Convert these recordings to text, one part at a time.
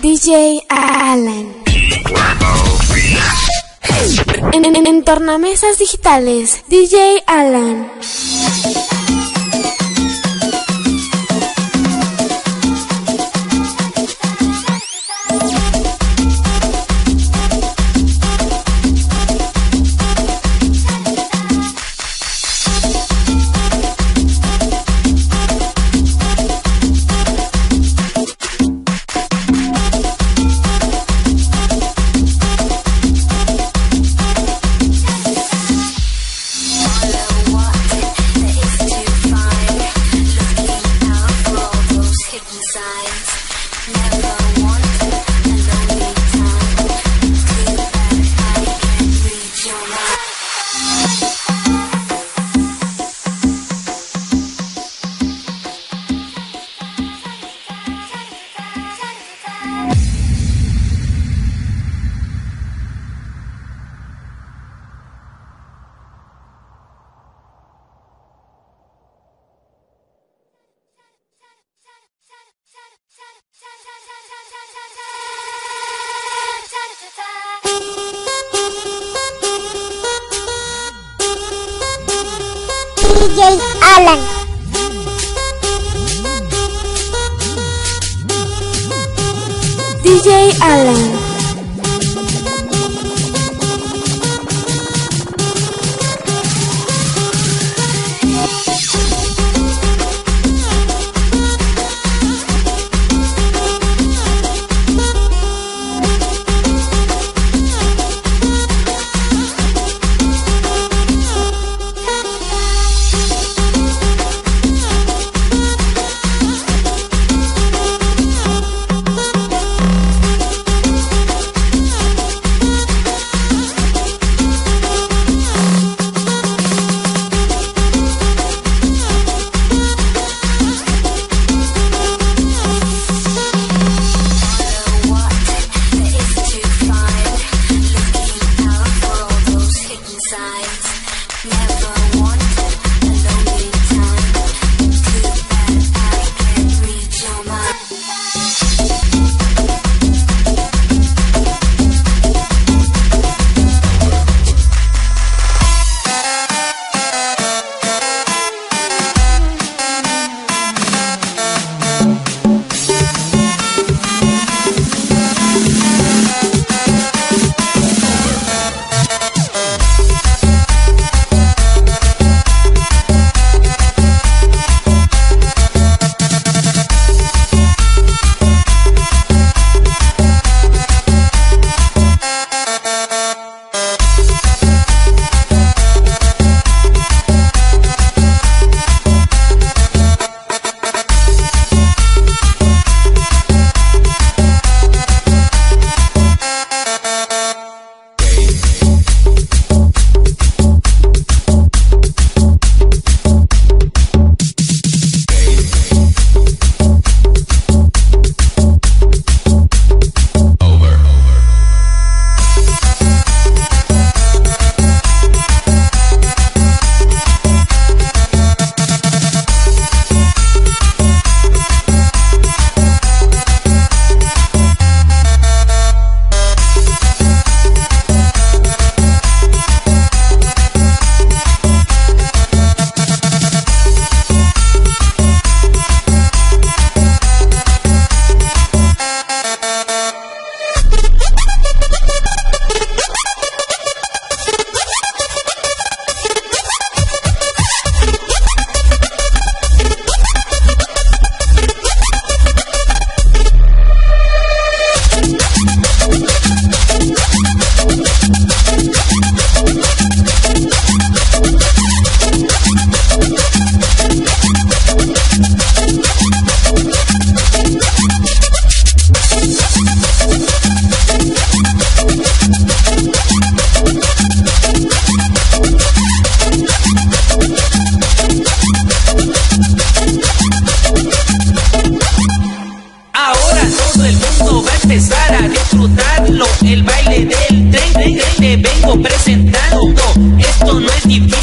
DJ Alan. En, en, en tornamesas digitales, DJ Alan. DJ Alan. DJ Alan. Never want. Presentando. Esto no es difícil,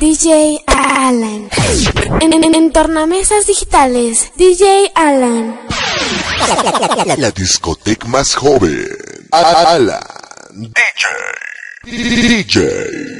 DJ Alan. En, en, en tornamesas digitales, DJ Alan. La discoteca más joven. Alan. DJ. DJ.